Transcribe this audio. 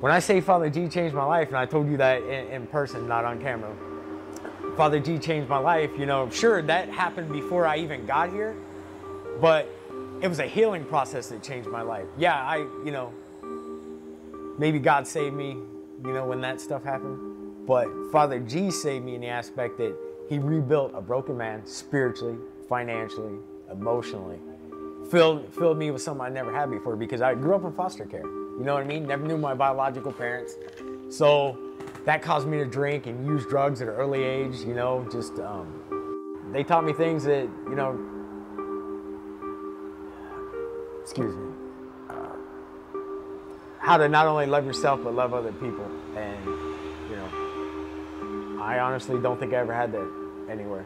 When I say Father G changed my life, and I told you that in, in person, not on camera, Father G changed my life, you know, sure, that happened before I even got here, but it was a healing process that changed my life. Yeah, I, you know, maybe God saved me, you know, when that stuff happened, but Father G saved me in the aspect that he rebuilt a broken man spiritually, financially, emotionally, filled, filled me with something I never had before because I grew up in foster care. You know what I mean? Never knew my biological parents. So that caused me to drink and use drugs at an early age, you know, just, um, they taught me things that, you know, excuse me, uh, how to not only love yourself, but love other people. And, you know, I honestly don't think I ever had that anywhere.